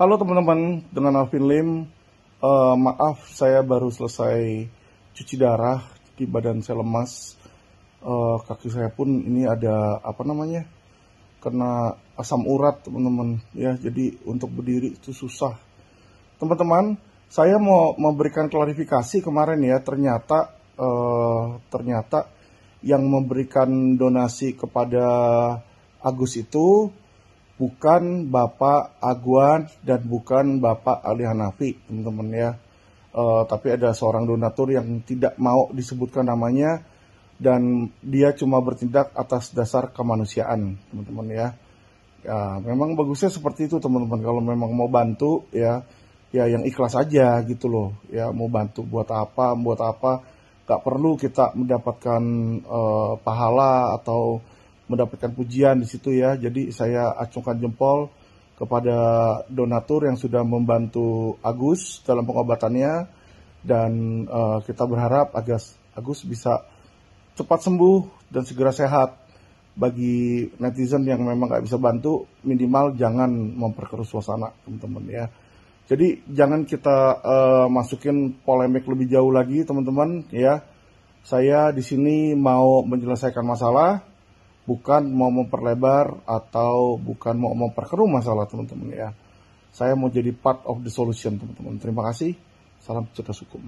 Halo teman-teman, dengan Alvin Lim. Eh, maaf, saya baru selesai cuci darah di badan saya lemas. Eh, kaki saya pun ini ada apa namanya? Kena asam urat, teman-teman. Ya, jadi untuk berdiri itu susah. Teman-teman, saya mau memberikan klarifikasi kemarin ya. Ternyata eh, ternyata yang memberikan donasi kepada Agus itu bukan Bapak Aguan dan bukan Bapak Ali Hanafi, teman-teman ya. Uh, tapi ada seorang donatur yang tidak mau disebutkan namanya dan dia cuma bertindak atas dasar kemanusiaan, teman-teman ya. Ya, memang bagusnya seperti itu, teman-teman. Kalau memang mau bantu ya, ya yang ikhlas aja gitu loh. Ya mau bantu buat apa, buat apa, gak perlu kita mendapatkan uh, pahala atau mendapatkan pujian di situ ya. Jadi saya acungkan jempol kepada donatur yang sudah membantu Agus dalam pengobatannya dan uh, kita berharap Agus Agus bisa cepat sembuh dan segera sehat. Bagi netizen yang memang nggak bisa bantu, minimal jangan memperkeruh suasana, teman-teman ya. Jadi jangan kita uh, masukin polemik lebih jauh lagi, teman-teman ya. Saya di sini mau menyelesaikan masalah, bukan mau memperlebar atau bukan mau memperkeruh masalah teman-teman ya. Saya mau jadi part of the solution teman-teman. Terima kasih. Salam cerdas hukum.